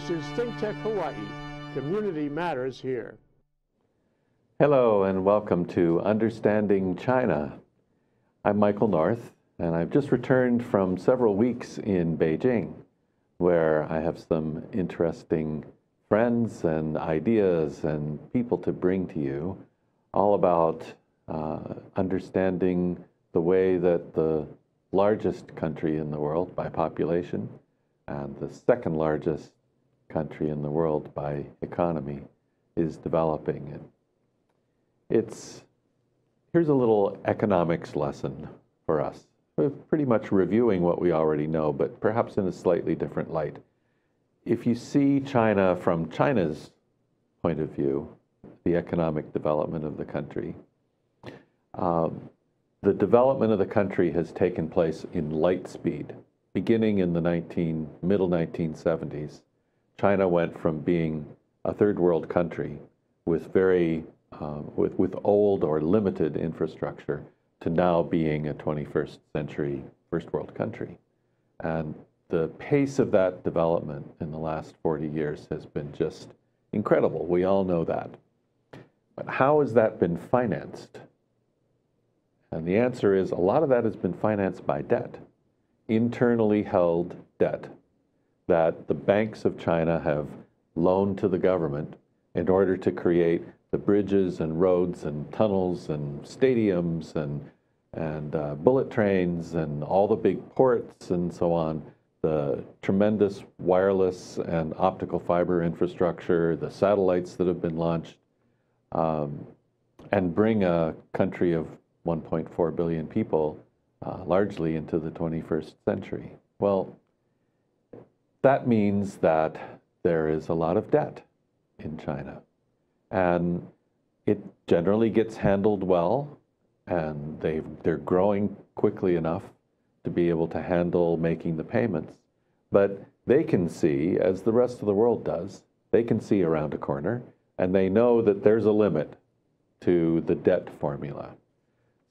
This is ThinkTech Hawaii. Community matters here. Hello, and welcome to Understanding China. I'm Michael North, and I've just returned from several weeks in Beijing, where I have some interesting friends and ideas and people to bring to you all about uh, understanding the way that the largest country in the world by population and the second largest country in the world by economy is developing. And it's here's a little economics lesson for us. We're pretty much reviewing what we already know, but perhaps in a slightly different light. If you see China from China's point of view, the economic development of the country, um, the development of the country has taken place in light speed. Beginning in the 19, middle 1970s, China went from being a third world country with very uh, with, with old or limited infrastructure to now being a 21st century first world country. And the pace of that development in the last 40 years has been just incredible. We all know that. But how has that been financed? And the answer is a lot of that has been financed by debt, internally held debt that the banks of China have loaned to the government in order to create the bridges and roads and tunnels and stadiums and and uh, bullet trains and all the big ports and so on, the tremendous wireless and optical fiber infrastructure, the satellites that have been launched, um, and bring a country of 1.4 billion people uh, largely into the 21st century. Well, that means that there is a lot of debt in China. And it generally gets handled well, and they they're growing quickly enough to be able to handle making the payments. But they can see, as the rest of the world does, they can see around a corner, and they know that there's a limit to the debt formula.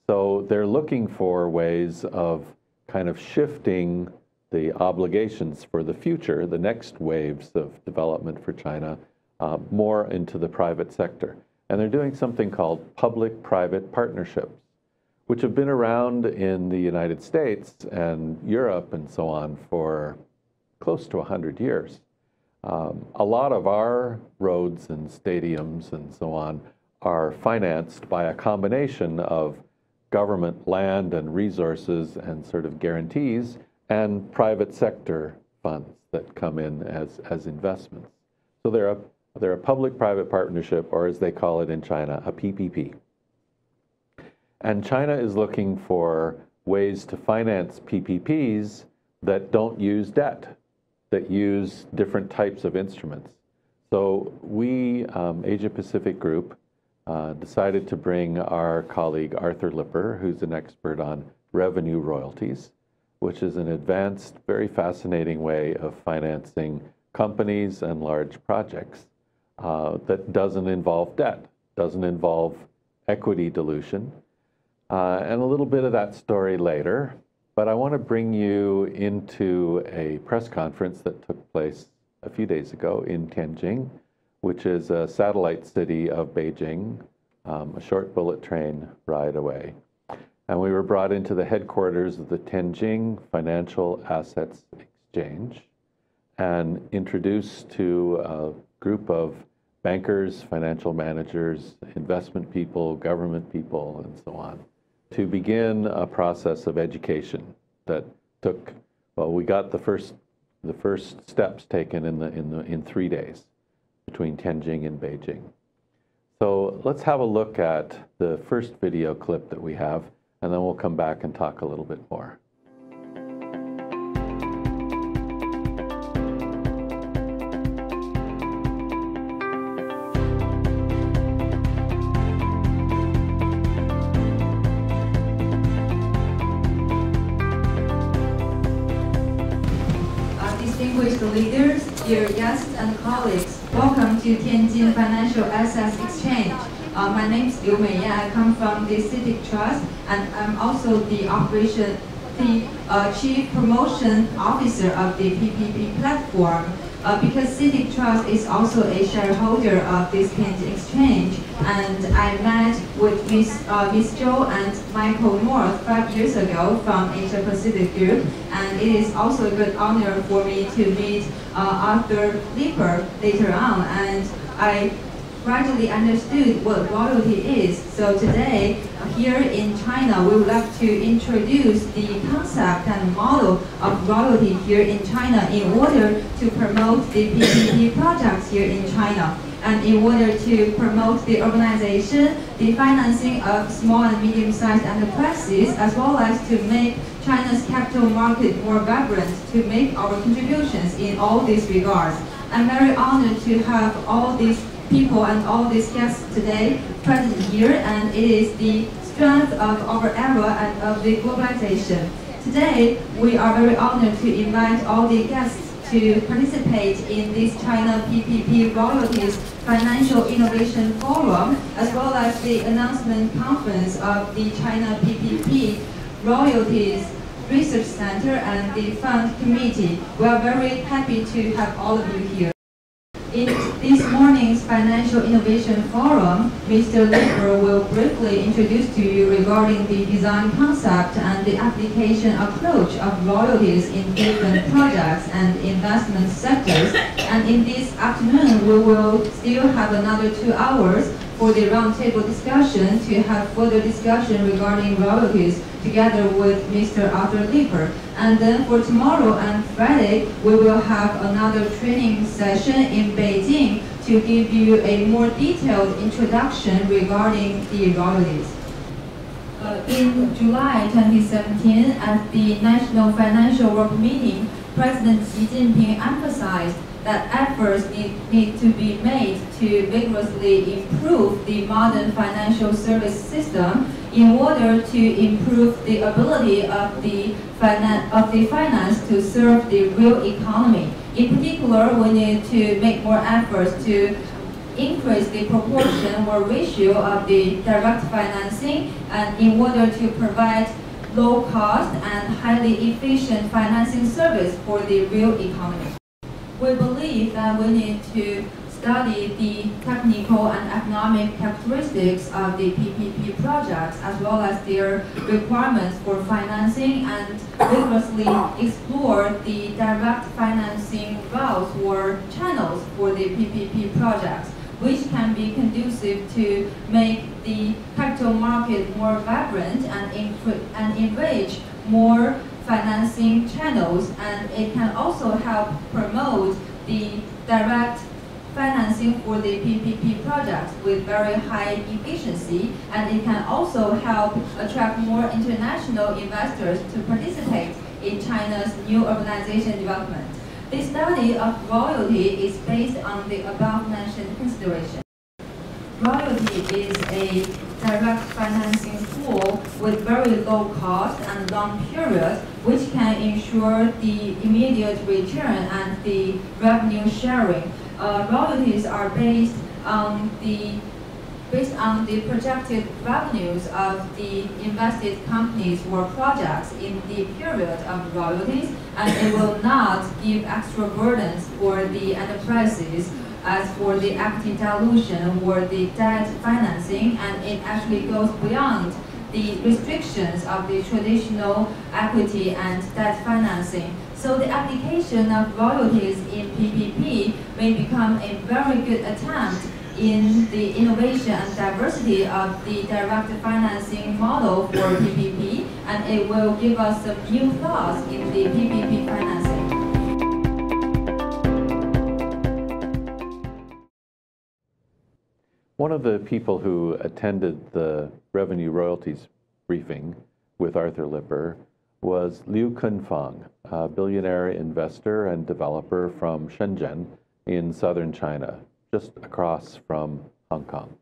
So they're looking for ways of kind of shifting the obligations for the future, the next waves of development for China, uh, more into the private sector. And they're doing something called public-private partnerships, which have been around in the United States and Europe and so on for close to 100 years. Um, a lot of our roads and stadiums and so on are financed by a combination of government land and resources and sort of guarantees and private sector funds that come in as, as investments. So they're a, they're a public-private partnership, or as they call it in China, a PPP. And China is looking for ways to finance PPPs that don't use debt, that use different types of instruments. So we, um, Asia Pacific Group, uh, decided to bring our colleague Arthur Lipper, who's an expert on revenue royalties, which is an advanced, very fascinating way of financing companies and large projects uh, that doesn't involve debt, doesn't involve equity dilution. Uh, and a little bit of that story later. But I want to bring you into a press conference that took place a few days ago in Tianjin which is a satellite city of Beijing, um, a short bullet train ride away. And we were brought into the headquarters of the Tianjin Financial Assets Exchange and introduced to a group of bankers, financial managers, investment people, government people, and so on, to begin a process of education that took, well, we got the first, the first steps taken in, the, in, the, in three days between Tianjin and Beijing. So let's have a look at the first video clip that we have, and then we'll come back and talk a little bit more. Distinguished leaders, dear guests and colleagues, Welcome to Tianjin Financial Assets Exchange. Uh, my name is Liu Meiyan. I come from the CITIC Trust, and I'm also the operation, the uh, chief promotion officer of the PPP platform. uh, because CITIC Trust is also a shareholder of this Tianjin Exchange, and I met with Ms. Uh, Ms. Zhou and Michael North five years ago from Asia Pacific Group, and it is also a good honor for me to meet uh, Arthur Lipper later on, and I gradually understood what royalty is. So today, uh, here in China, we would like to introduce the concept and model of royalty here in China in order to promote the PPP projects here in China and in order to promote the organization, the financing of small and medium-sized enterprises, as well as to make China's capital market more vibrant, to make our contributions in all these regards. I'm very honored to have all these people and all these guests today present here, and it is the strength of our era and of the globalization. Today, we are very honored to invite all the guests to participate in this China PPP Royalties Financial Innovation Forum, as well as the announcement conference of the China PPP Royalties Research Center and the Fund Committee. We are very happy to have all of you here. In this morning's Financial Innovation Forum, Mr. Lipper will briefly introduce to you regarding the design concept and the application approach of royalties in different projects and investment sectors. And in this afternoon, we will still have another two hours for the roundtable discussion to have further discussion regarding royalties together with Mr. Arthur Lipper. And then for tomorrow and Friday, we will have another training session in Beijing to give you a more detailed introduction regarding the royalties. Uh, in July 2017, at the National Financial Work Meeting, President Xi Jinping emphasized that efforts need, need to be made to vigorously improve the modern financial service system in order to improve the ability of the, of the finance to serve the real economy. In particular, we need to make more efforts to increase the proportion or ratio of the direct financing and in order to provide low cost and highly efficient financing service for the real economy. We believe that we need to study the technical and economic characteristics of the PPP projects as well as their requirements for financing and vigorously explore the direct financing routes or channels for the PPP projects which can be conducive to make the capital market more vibrant and, and enrich more financing channels and it can also help promote the direct financing for the PPP projects with very high efficiency, and it can also help attract more international investors to participate in China's new urbanization development. The study of royalty is based on the above-mentioned consideration. Royalty is a direct financing tool with very low cost and long period, which can ensure the immediate return and the revenue sharing. Uh, royalties are based on the based on the projected revenues of the invested companies or projects in the period of royalties, and it will not give extra burdens for the enterprises as for the equity dilution or the debt financing, and it actually goes beyond the restrictions of the traditional equity and debt financing. So the application of royalties in PPP may become a very good attempt in the innovation and diversity of the direct financing model for PPP, and it will give us some new thoughts in the PPP financing. One of the people who attended the revenue royalties briefing with Arthur Lipper was Liu Kunfang, a billionaire investor and developer from Shenzhen in southern China, just across from Hong Kong.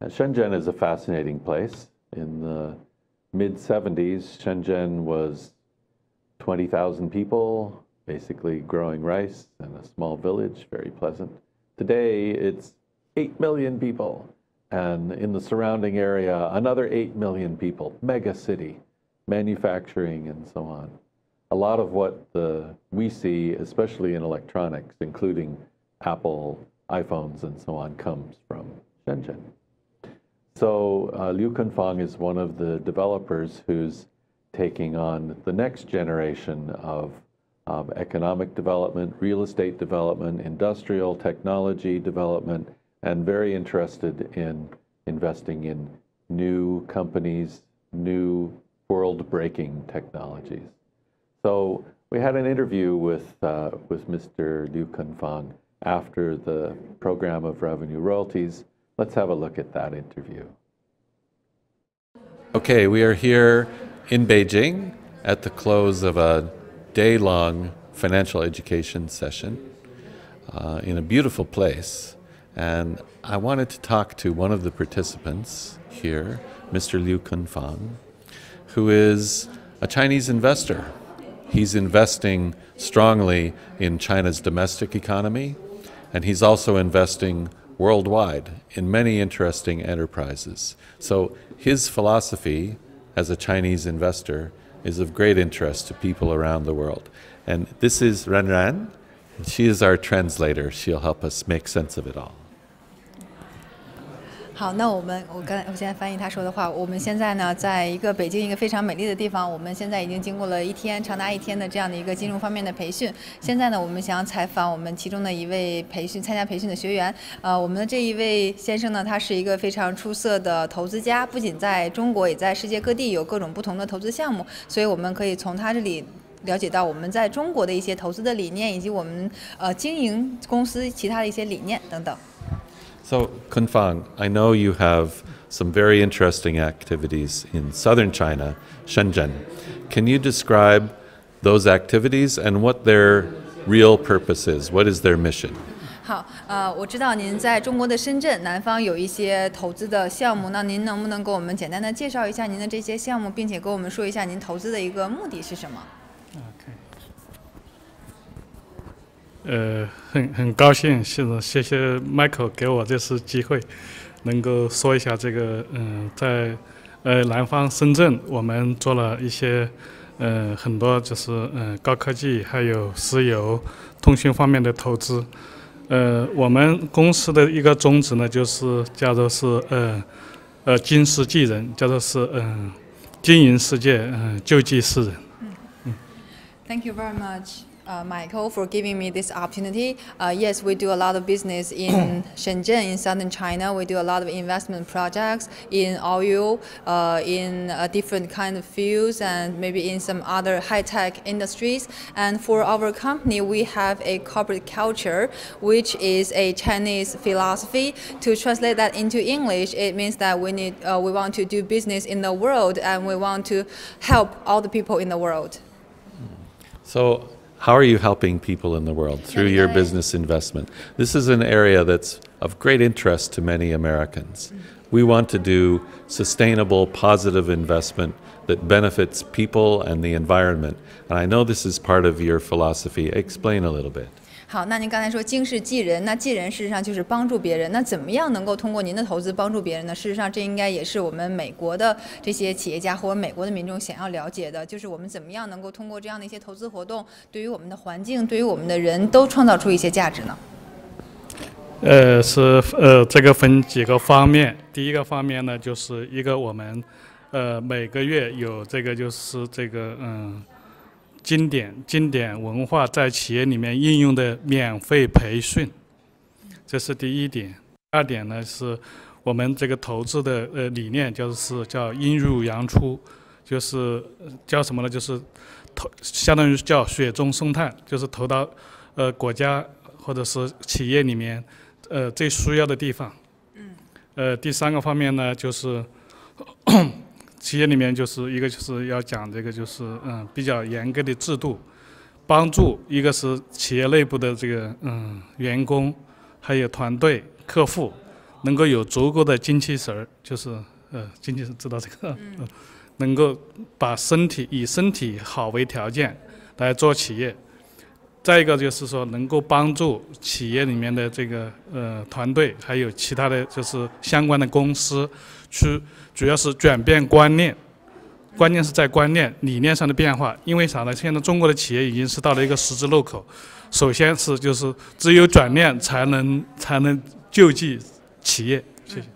And Shenzhen is a fascinating place. In the mid 70s, Shenzhen was 20,000 people, basically growing rice in a small village, very pleasant. Today, it's 8 million people. And in the surrounding area, another 8 million people, mega city manufacturing, and so on. a lot of what the, we see, especially in electronics, including Apple, iPhones, and so on, comes from Shenzhen. So uh, Liu Kunfang is one of the developers who's taking on the next generation of, of economic development, real estate development, industrial technology development, and very interested in investing in new companies, new world-breaking technologies. So we had an interview with, uh, with Mr. Liu Kunfang after the program of revenue royalties. Let's have a look at that interview. Okay, we are here in Beijing at the close of a day long financial education session uh, in a beautiful place. And I wanted to talk to one of the participants here, Mr. Liu Kunfang, who is a Chinese investor. He's investing strongly in China's domestic economy, and he's also investing worldwide in many interesting enterprises. So his philosophy as a Chinese investor is of great interest to people around the world. And this is Ran Ran. She is our translator. She'll help us make sense of it all. 好，那我们我刚才我现在翻译他说的话。我们现在呢，在一个北京一个非常美丽的地方。我们现在已经经过了一天长达一天的这样的一个金融方面的培训。现在呢，我们想采访我们其中的一位培训参加培训的学员。呃，我们的这一位先生呢，他是一个非常出色的投资家，不仅在中国，也在世界各地有各种不同的投资项目。所以我们可以从他这里了解到我们在中国的一些投资的理念，以及我们呃经营公司其他的一些理念等等。So, Kunfang, I know you have some very interesting activities in southern China, Shenzhen. Can you describe those activities and what their real purpose is? What is their mission? 好，呃，我知道您在中国的深圳南方有一些投资的项目，那您能不能给我们简单的介绍一下您的这些项目，并且给我们说一下您投资的一个目的是什么？ 呃，很很高兴，是谢谢 Michael 给我这次机会，能够说一下这个，嗯，在呃南方深圳，我们做了一些，呃，很多就是嗯高科技还有石油、通讯方面的投资。呃，我们公司的一个宗旨呢，就是叫做是呃呃经世济人，叫做是嗯经营世界，嗯救济世人。嗯，Thank you very much. Uh, Michael, for giving me this opportunity. Uh, yes, we do a lot of business in Shenzhen, in southern China. We do a lot of investment projects in oil, uh, in uh, different kind of fields, and maybe in some other high-tech industries. And for our company, we have a corporate culture, which is a Chinese philosophy. To translate that into English, it means that we need, uh, we want to do business in the world, and we want to help all the people in the world. So how are you helping people in the world through your business investment? This is an area that's of great interest to many Americans. We want to do sustainable, positive investment that benefits people and the environment. And I know this is part of your philosophy. Explain a little bit. 好，那您刚才说经世济人，那济人事实上就是帮助别人。那怎么样能够通过您的投资帮助别人呢？事实上，这应该也是我们美国的这些企业家或者美国的民众想要了解的，就是我们怎么样能够通过这样的一些投资活动，对于我们的环境，对于我们的人都创造出一些价值呢？呃，是呃，这个分几个方面。第一个方面呢，就是一个我们呃每个月有这个就是这个嗯。经典经典文化在企业里面应用的免费培训，这是第一点。第二点呢，是我们这个投资的呃理念，就是叫阴入阳出，就是叫什么呢？就是投，相当于叫雪中送炭，就是投到呃国家或者是企业里面呃最需要的地方。嗯。呃，第三个方面呢，就是。企业里面就是一个就是要讲这个就是嗯比较严格的制度，帮助一个是企业内部的这个嗯员工，还有团队客户，能够有足够的精气神儿，就是呃精气神知道这个，能够把身体以身体好为条件来做企业。再一个就是说能够帮助企业里面的这个呃团队，还有其他的就是相关的公司去。主要是转变观念，关键是在观念、理念上的变化。因为啥呢？现在中国的企业已经是到了一个十字路口，首先是就是只有转念才能才能救济企业。谢谢。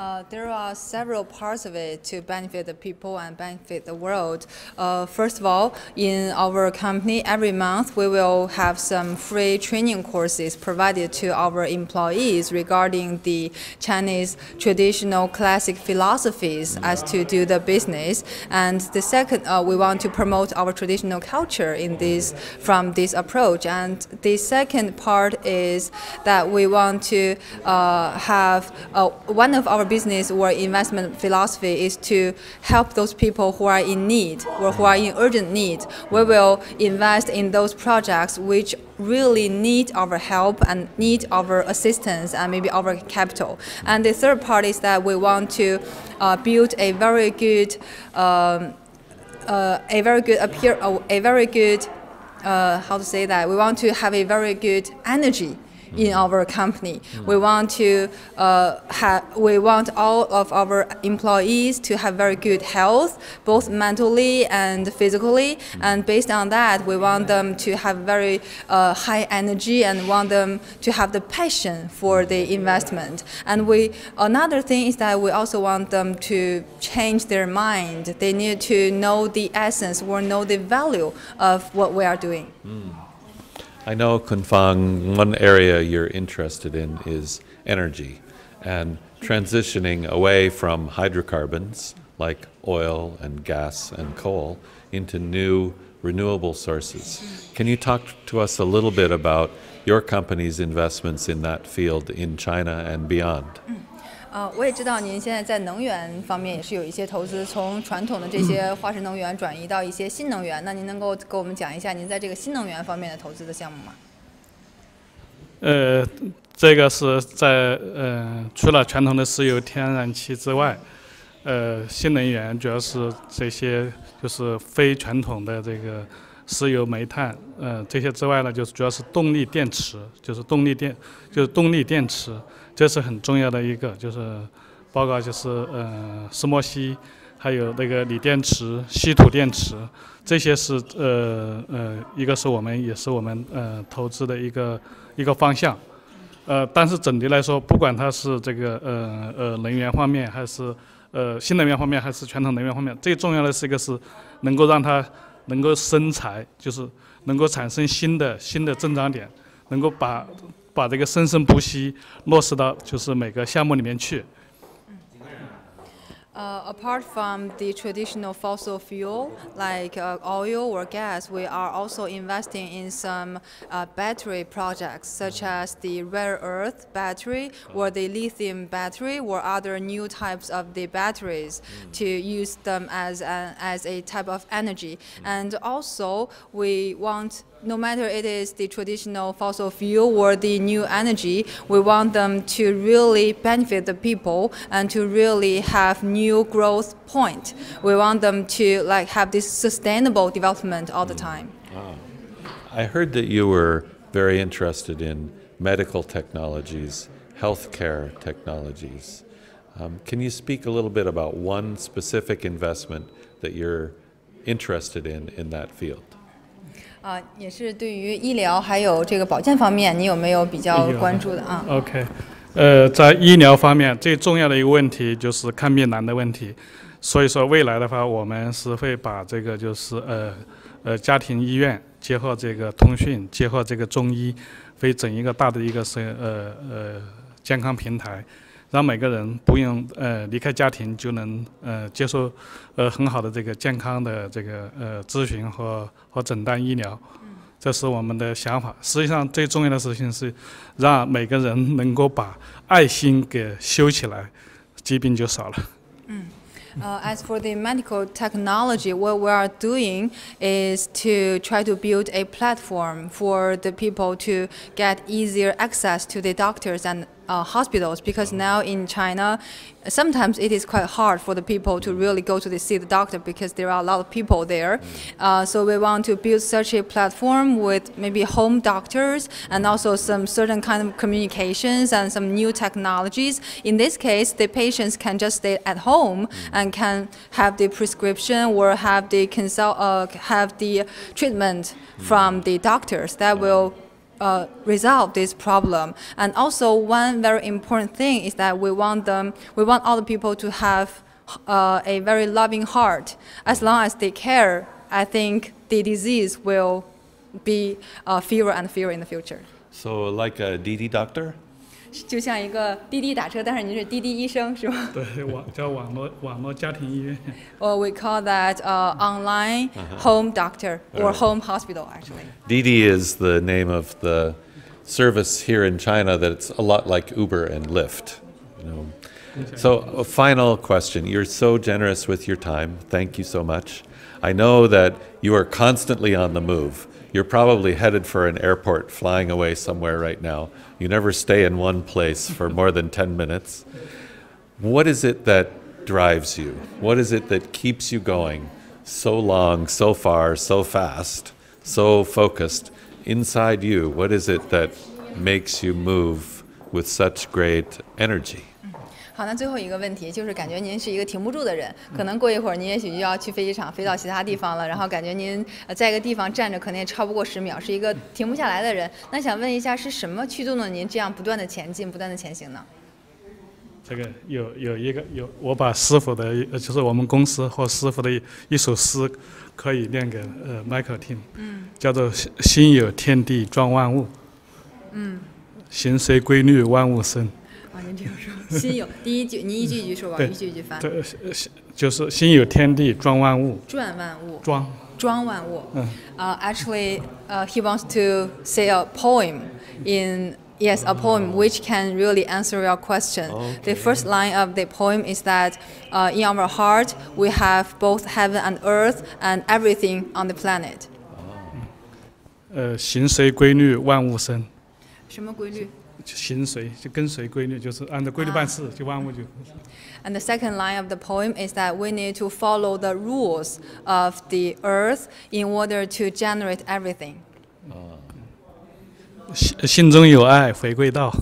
Uh, there are several parts of it to benefit the people and benefit the world. Uh, first of all, in our company, every month we will have some free training courses provided to our employees regarding the Chinese traditional classic philosophies as to do the business. And the second, uh, we want to promote our traditional culture in this from this approach. And the second part is that we want to uh, have uh, one of our business or investment philosophy is to help those people who are in need or who are in urgent need. We will invest in those projects which really need our help and need our assistance and maybe our capital. And the third part is that we want to uh, build a very good, um, uh, a very good appear, a very good, uh, how to say that? We want to have a very good energy in our company. We want to uh, have, we want all of our employees to have very good health, both mentally and physically. And based on that, we want them to have very uh, high energy and want them to have the passion for the investment. And we another thing is that we also want them to change their mind. They need to know the essence or know the value of what we are doing. I know, Kunfang, one area you're interested in is energy and transitioning away from hydrocarbons like oil and gas and coal into new renewable sources. Can you talk to us a little bit about your company's investments in that field in China and beyond? Mm. 呃，我也知道您现在在能源方面也是有一些投资，从传统的这些化石能源转移到一些新能源。那您能够给我们讲一下您在这个新能源方面的投资的项目吗？呃，这个是在呃，除了传统的石油、天然气之外，呃，新能源主要是这些就是非传统的这个石油、煤炭，呃，这些之外呢，就是主要是动力电池，就是动力电，就是动力电池。这是很重要的一个，就是包括就是呃石墨烯，还有那个锂电池、稀土电池，这些是呃呃一个是我们也是我们呃投资的一个一个方向，呃但是整体来说，不管它是这个呃呃能源方面，还是呃新能源方面，还是传统能源方面，最重要的是一个是能够让它能够生财，就是能够产生新的新的增长点，能够把。把这个生生不息落实到就是每个项目里面去。Uh, apart from the traditional fossil fuel like uh, oil or gas, we are also investing in some uh, battery projects such as the rare earth battery or the lithium battery or other new types of the batteries mm. to use them as, a, as a type of energy. Mm. And also, we want no matter it is the traditional fossil fuel or the new energy, we want them to really benefit the people and to really have new growth point. We want them to like have this sustainable development all the time. Ah. I heard that you were very interested in medical technologies, healthcare technologies. Um, can you speak a little bit about one specific investment that you're interested in in that field? 啊，也是对于医疗还有这个保健方面，你有没有比较关注的啊？OK，呃，在医疗方面最重要的一个问题就是看病难的问题，所以说未来的话，我们是会把这个就是呃呃家庭医院结合这个通讯，结合这个中医，会整一个大的一个是呃呃健康平台。让每个人不用呃离开家庭就能呃接受呃很好的这个健康的这个呃咨询和和诊断医疗，这是我们的想法。实际上最重要的事情是让每个人能够把爱心给修起来，疾病就少了。嗯。Uh, as for the medical technology, what we are doing is to try to build a platform for the people to get easier access to the doctors and uh, hospitals because now in China, sometimes it is quite hard for the people to really go to the, see the doctor because there are a lot of people there. Uh, so we want to build such a platform with maybe home doctors and also some certain kind of communications and some new technologies. In this case, the patients can just stay at home and can have the prescription or have the consult, uh, have the treatment from the doctors. That will uh, resolve this problem. And also, one very important thing is that we want them, we want all the people to have uh, a very loving heart. As long as they care, I think the disease will be uh, fewer and fewer in the future. So, like a Didi doctor? 就像一个滴滴打车，但是您是滴滴医生是吗？对，网叫网络网络家庭医院。Well, we call that uh, online home doctor or home hospital actually. DD is the name of the service here in China that's a lot like Uber and Lyft. You know. So, a final question. You're so generous with your time. Thank you so much. I know that you are constantly on the move. You're probably headed for an airport flying away somewhere right now. You never stay in one place for more than 10 minutes. What is it that drives you? What is it that keeps you going so long, so far, so fast, so focused? Inside you, what is it that makes you move with such great energy? 好，那最后一个问题就是，感觉您是一个停不住的人，可能过一会儿您也许就要去飞机场飞到其他地方了，然后感觉您呃在一个地方站着可能也超不过十秒，是一个停不下来的人。那想问一下，是什么驱动了您这样不断的前进、不断的前行呢？这个有有一个有，我把师傅的，呃，就是我们公司或师傅的一一首诗，可以念给呃 Michael 听，嗯，叫做“心有天地壮万物”，嗯，行随规律万物生。啊，您这样说，心有第一句，您一句一句说吧，一句一句翻。对，就是心有天地，装万物。转万物。装。装万物。嗯。Uh, actually, uh, he wants to say a poem in yes, a poem which can really answer your question. Okay. The first line of the poem is that uh, in our heart we have both heaven and earth and everything on the planet. 呃，形随规律，万物生。什么规律？ 行随就跟随规律，就是按照规律办事，就万物就。And the second line of the poem is that we need to follow the rules of the earth in order to generate everything. 啊心心中有爱，回归道。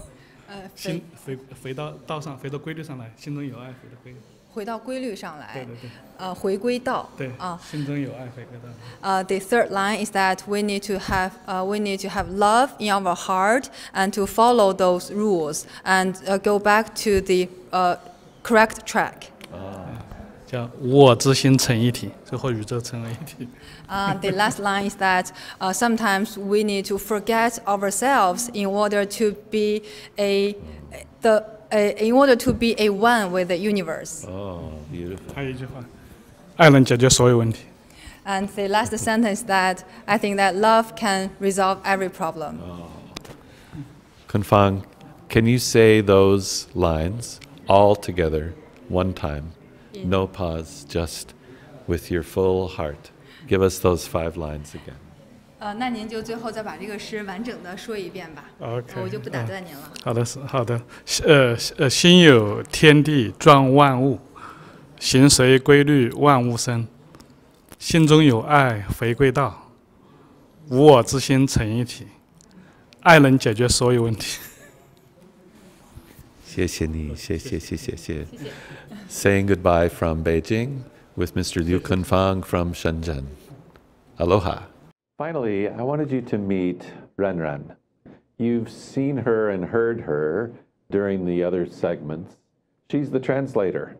呃，心回回到道上，回到规律上来，心中有爱，回到规律。回到规律上来，对对对，呃，回归到对啊，心中有爱，回归到。呃，the third line is that we need to have, uh, we need to have love in our heart and to follow those rules and uh, go back to the uh, correct track. 啊，叫我之心成一体，最后宇宙成为一体。Uh, the last line is that uh, sometimes we need to forget ourselves in order to be a the in order to be a one with the universe. Oh, beautiful. And the last sentence that I think that love can resolve every problem. Oh. Kunfang, can you say those lines all together one time? No pause, just with your full heart. Give us those five lines again. 呃，那您就最后再把这个诗完整的说一遍吧。OK，我就不打断您了。好的，是好的。呃呃，心有天地壮万物，形随规律万物生。心中有爱回归道，无我之心成一体，爱能解决所有问题。谢谢你，谢谢谢谢谢。Saying goodbye from Beijing with Mr. Liu Kunfang from Shenzhen. Aloha. Finally, I wanted you to meet Renren. You've seen her and heard her during the other segments. She's the translator.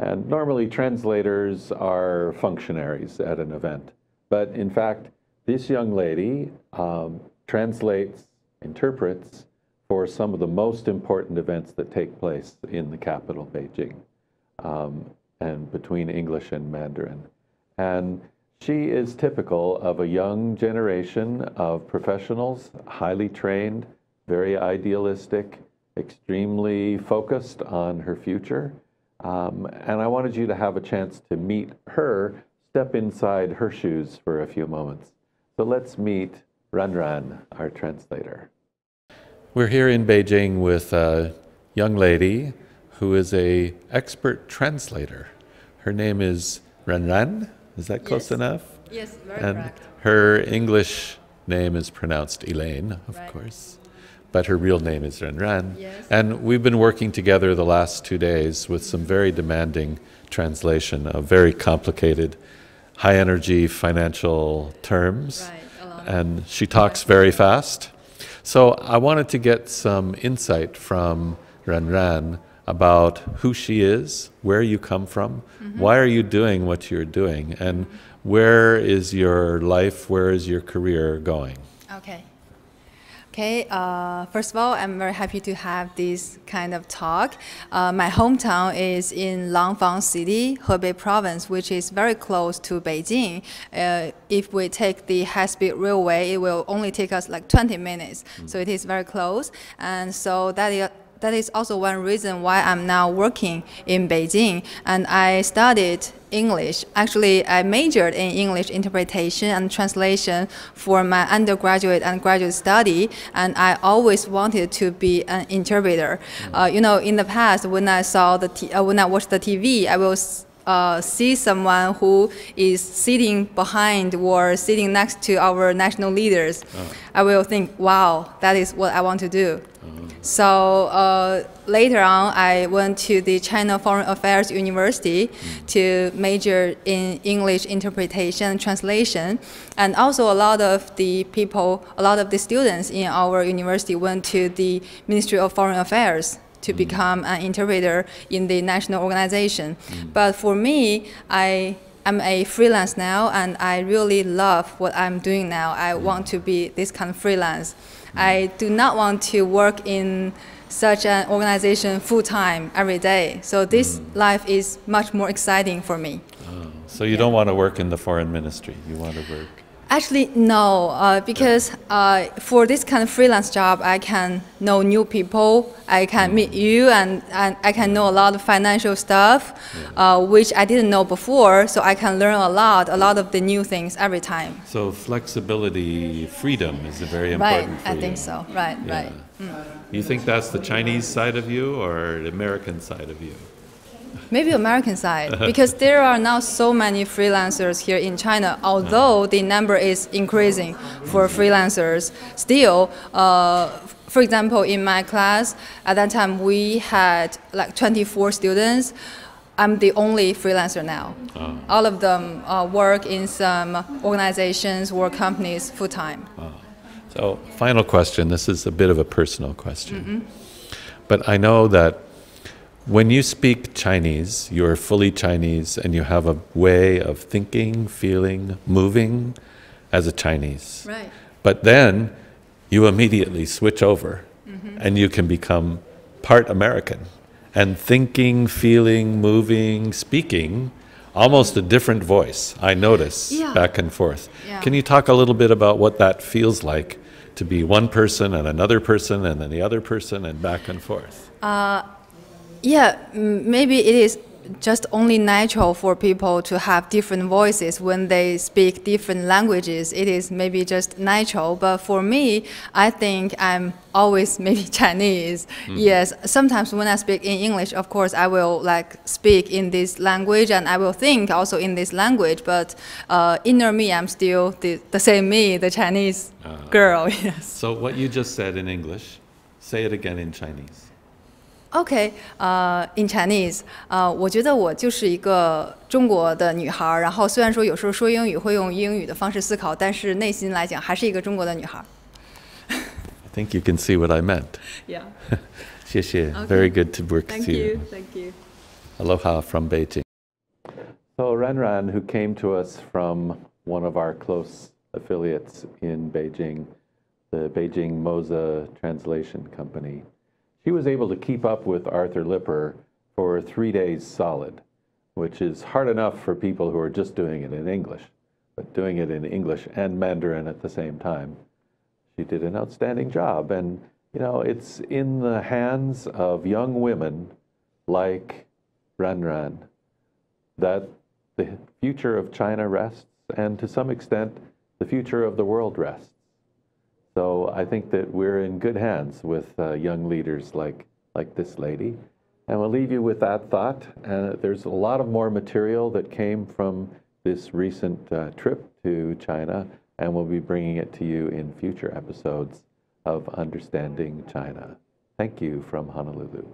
And normally, translators are functionaries at an event. But in fact, this young lady um, translates, interprets for some of the most important events that take place in the capital, Beijing, um, and between English and Mandarin. And she is typical of a young generation of professionals, highly trained, very idealistic, extremely focused on her future. Um, and I wanted you to have a chance to meet her, step inside her shoes for a few moments. So let's meet Ranran, our translator. We're here in Beijing with a young lady who is a expert translator. Her name is Ren. Is that close Yes. enough? Yes, very and correct. her English name is pronounced Elaine, of Right. course, but her real name is Ren Ren. Yes. And we've been working together the last two days with some very demanding translation of very complicated, high energy financial terms. Right. And she talks very fast. So I wanted to get some insight from Ren Ren about who she is, where you come from, Mm-hmm. why are you doing what you're doing, and where is your life, where is your career going? Okay. Okay, uh, first of all, I'm very happy to have this kind of talk. Uh, my hometown is in Langfang City, Hebei Province, which is very close to Beijing. Uh, if we take the high-speed railway, it will only take us like 20 minutes. So it is very close. And so that is, that is also one reason why I'm now working in Beijing. And I studied English. Actually, I majored in English interpretation and translation for my undergraduate and graduate study, and I always wanted to be an interpreter. Uh, you know, in the past, when I saw the t- uh, when I watched the TV, I will. Uh, see someone who is sitting behind or sitting next to our national leaders, I will think, wow, that is what I want to do. So uh, later on, I went to the China Foreign Affairs University to major in English interpretation and translation. And also, a lot of the people, a lot of the students in our university went to the Ministry of Foreign Affairs to mm. become an interpreter in the national organization. Mm. But for me, I I'm a freelance now, and I really love what I'm doing now. I mm. want to be this kind of freelance. I do not want to work in such an organization full time every day. So this life is much more exciting for me. Oh, so you don't want to work in the foreign ministry, you want to work. Actually, no, uh, because uh, for this kind of freelance job, I can know new people, I can meet you, and, and I can know a lot of financial stuff, uh, which I didn't know before. So I can learn a lot, a lot of the new things every time. So flexibility, freedom is a very Right, important for I think so. Right, Yeah. right. You think that's the Chinese side of you or the American side of you? Maybe American side, because there are now so many freelancers here in China. Although the number is increasing for freelancers, still, uh, for example, in my class at that time we had like 24 students. I'm the only freelancer now. All of them uh, work in some organizations or companies full time. So, final question. This is a bit of a personal question. But I know that when you speak Chinese, you're fully Chinese and you have a way of thinking, feeling, moving as a Chinese. Right. But then you immediately switch over mm-hmm. and you can become part American. And thinking, feeling, moving, speaking, almost a different voice, I notice Yeah. back and forth. Yeah. Can you talk a little bit about what that feels like to be one person and another person and then the other person and back and forth? Uh, Yeah, maybe it is just only natural for people to have different voices when they speak different languages. It is maybe just natural. But for me, I think I'm always maybe Chinese. Yes, sometimes when I speak in English, of course, I will like speak in this language and I will think also in this language. But uh, inner me, I'm still the, the same me, the Chinese girl. Yes. So, what you just said in English, say it again in Chinese. OK，呃、i n Chinese，呃，我觉得我就是一个中国的女孩儿，然后虽然说有时候说英语会用英语的方式思考，但是内心来讲还是一个中国的女孩儿。 I think you can see what I meant. Yeah, 谢谢 Okay. Very good to work thank with you. you, thank you. Aloha from Beijing. So Renran, who came to us from one of our close affiliates in Beijing, the Beijing Moza Translation Company, she was able to keep up with Arthur Lipper for three days solid, which is hard enough for people who are just doing it in English, but doing it in English and Mandarin at the same time. She did an outstanding job. And, you know, it's in the hands of young women like Renran that the future of China rests, and to some extent, the future of the world rests. So I think that we're in good hands with uh, young leaders like, like this lady. And we'll leave you with that thought. And there's a lot of more material that came from this recent uh, trip to China, and we'll be bringing it to you in future episodes of Understanding China. Thank you from Honolulu.